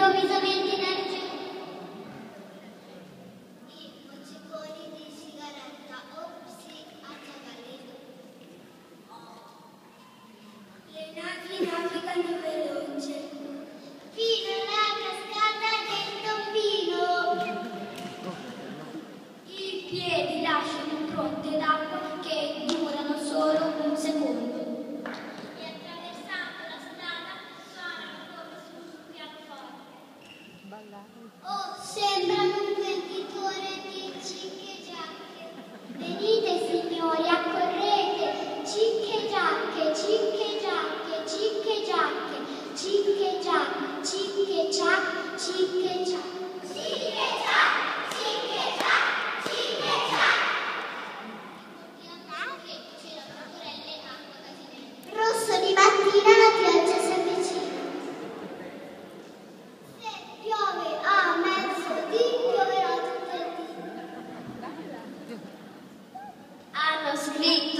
improvvisamente in argento. I mozziconi di sigaretta, opsi, acciagalito. Le navi navigano veloce. Fino alla cascata del tombino. I piedi lasciano impronte d'acqua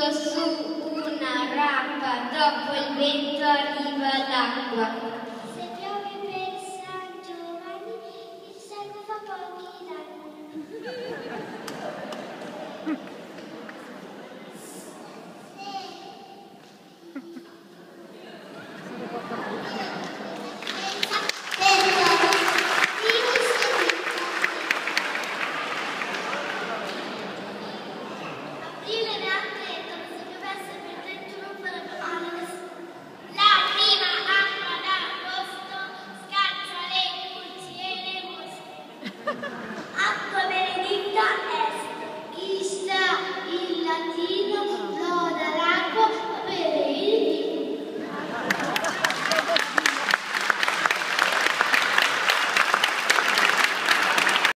scritto su una rampa, dopo il vento arriva l'acqua.